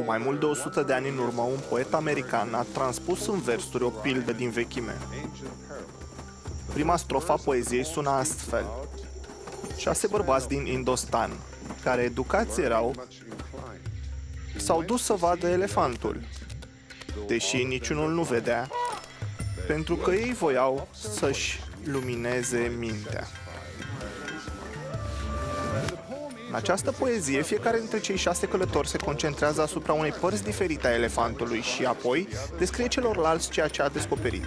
Cu mai mult de 100 de ani în urmă, un poet american a transpus în versuri o pildă din vechime. Prima strofa poeziei suna astfel. Șase bărbați din Indostan, care educați erau, s-au dus să vadă elefantul, deși niciunul nu vedea, pentru că ei voiau să-și lumineze mintea. În această poezie, fiecare dintre cei șase călători se concentrează asupra unei părți diferite a elefantului și apoi descrie celorlalți ceea ce a descoperit.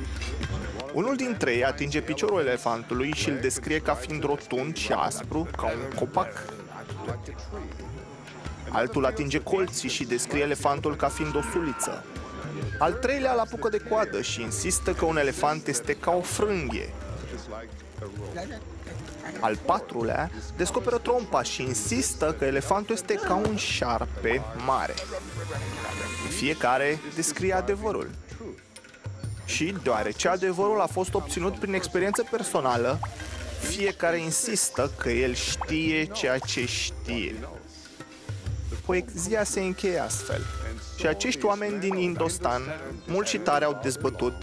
Unul dintre ei atinge piciorul elefantului și îl descrie ca fiind rotund și aspru, ca un copac. Altul atinge colții și descrie elefantul ca fiind o suliță. Al treilea îl apucă de coadă și insistă că un elefant este ca o frânghie. Al patrulea descoperă trompa și insistă că elefantul este ca un șarpe mare. Fiecare descrie adevărul. Și deoarece adevărul a fost obținut prin experiență personală, fiecare insistă că el știe ceea ce știe. Poezia se încheie astfel. Și acești oameni din Indostan, mult și tare au dezbătut,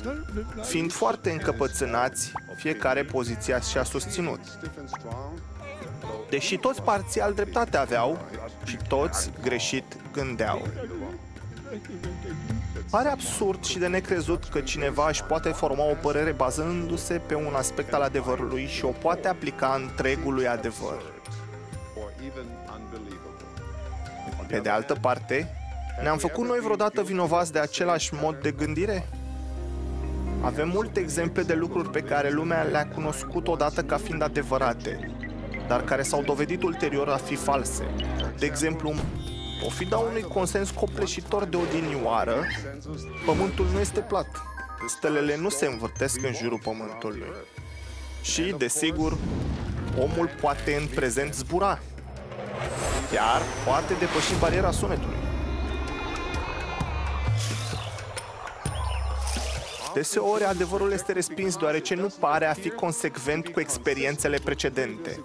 fiind foarte încăpățânați, fiecare poziția și-a susținut. Deși toți parțial dreptate aveau și toți greșit gândeau. Pare absurd și de necrezut că cineva își poate forma o părere bazându-se pe un aspect al adevărului și o poate aplica întregului adevăr. Pe de altă parte, ne-am făcut noi vreodată vinovați de același mod de gândire? Avem multe exemple de lucruri pe care lumea le-a cunoscut odată ca fiind adevărate, dar care s-au dovedit ulterior a fi false. De exemplu, pofida unui consens copleșitor de odinioară, pământul nu este plat. Stelele nu se învârtesc în jurul pământului. Și, desigur, omul poate în prezent zbura. Chiar poate depăși bariera sunetului. Deseori adevărul este respins deoarece nu pare a fi consecvent cu experiențele precedente.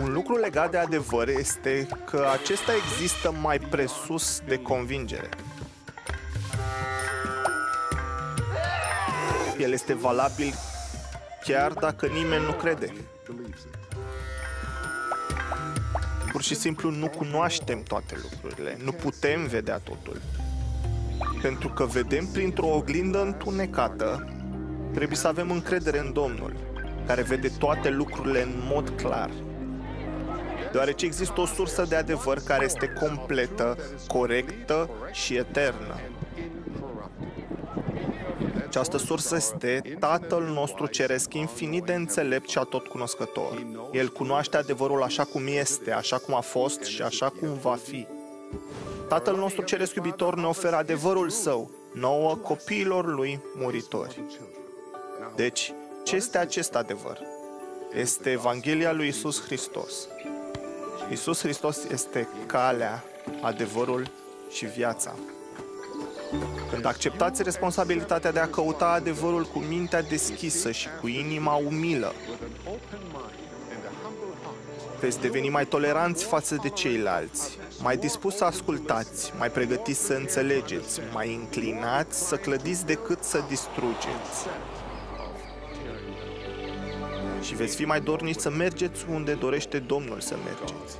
Un lucru legat de adevăr este că acesta există mai presus de convingere. El este valabil chiar dacă nimeni nu crede. Pur și simplu nu cunoaștem toate lucrurile, nu putem vedea totul. Pentru că vedem printr-o oglindă întunecată, trebuie să avem încredere în Domnul, care vede toate lucrurile în mod clar. Deoarece există o sursă de adevăr care este completă, corectă și eternă. Această sursă este Tatăl nostru Ceresc, infinit de înțelept și atotcunoscător. El cunoaște adevărul așa cum este, așa cum a fost și așa cum va fi. Tatăl nostru Ceresc iubitor ne oferă adevărul său, nouă copiilor lui muritori. Deci, ce este acest adevăr? Este Evanghelia lui Isus Hristos. Isus Hristos este calea, adevărul și viața. Când acceptați responsabilitatea de a căuta adevărul cu mintea deschisă și cu inima umilă, veți deveni mai toleranți față de ceilalți, mai dispus să ascultați, mai pregătiți să înțelegeți, mai înclinați să clădiți decât să distrugeți. Și veți fi mai dorniți să mergeți unde dorește Domnul să mergeți.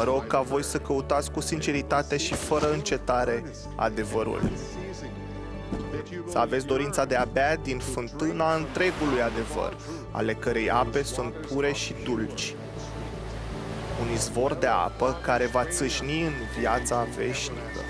Mă rog ca voi să căutați cu sinceritate și fără încetare adevărul. Să aveți dorința de a bea din fântâna întregului adevăr, ale cărei ape sunt pure și dulci. Un izvor de apă care va țâșni în viața veșnică.